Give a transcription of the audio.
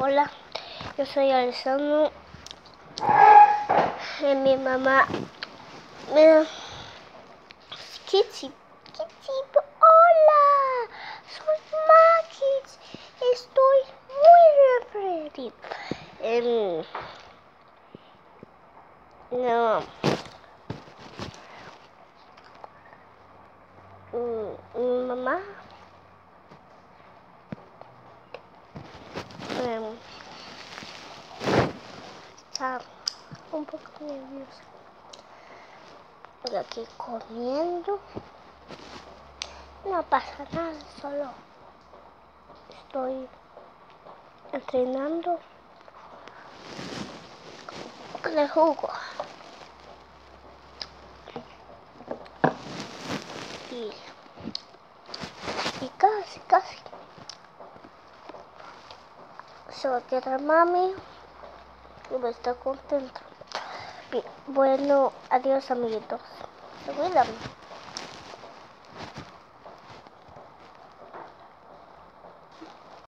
Hola, yo soy Alessandro. Y mi mamá me da Kitty. Kitty, hola, soy Max. Estoy muy feliz. Em, no. Mm, Mi mamá un poco nerviosa. Y aquí comiendo. No pasa nada, solo estoy entrenando con el jugo. Y, y casi, casi. Se va a quedar mami y contento. Bueno, adiós amiguitos.